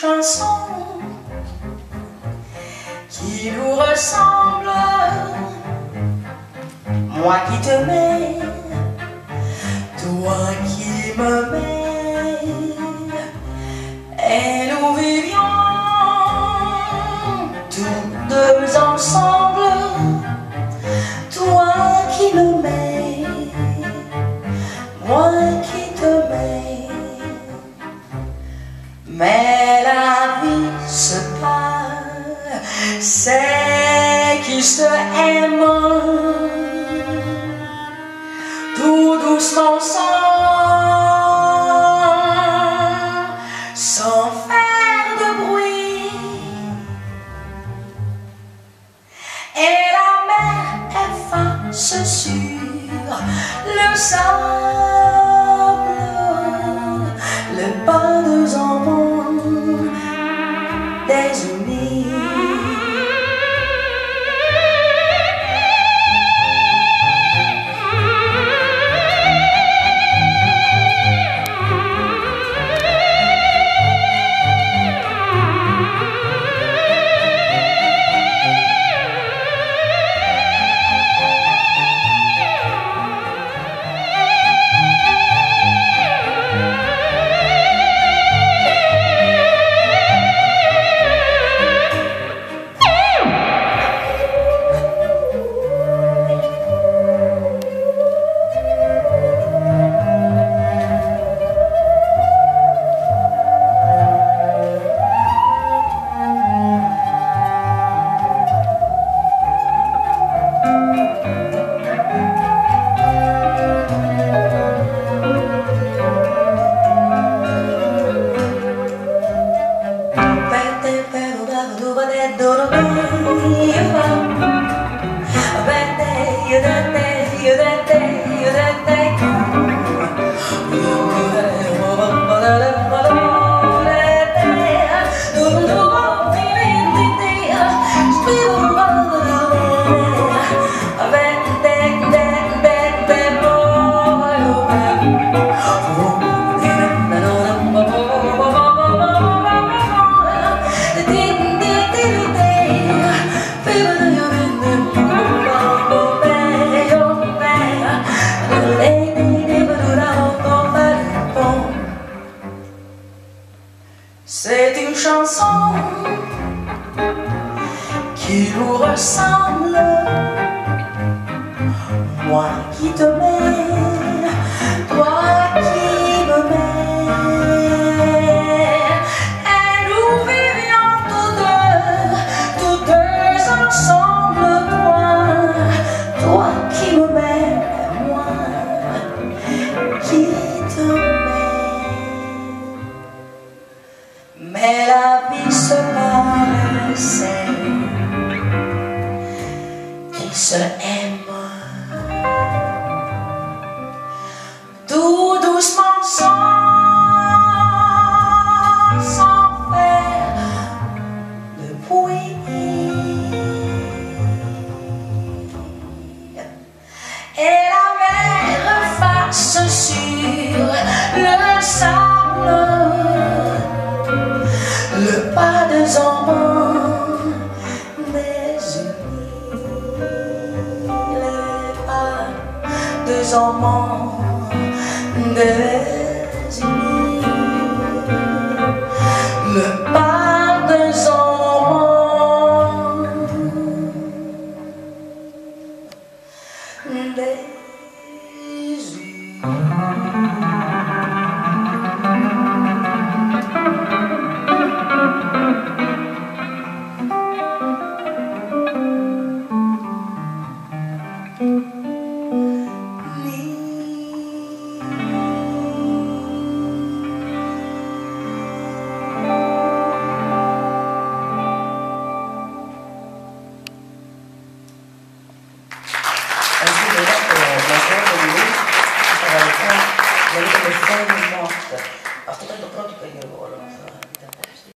chanson qui nous ressemble. Moi qui te mets, toi qui me mets. C'est qui se aiment tout doucement sans, sans faire de bruit. Et la mer efface sur le sable le pas de enfants désunis. C'est une chanson qui nous ressemble, moi qui te mets, toi qui Mais la vie se paraissait qu'ils se aiment deux amants des unis. Ainsi, le Λαμπρό το Λιού, στα γαλλικά, λέγεται Fairy Αυτό ήταν το πρώτο περίεργο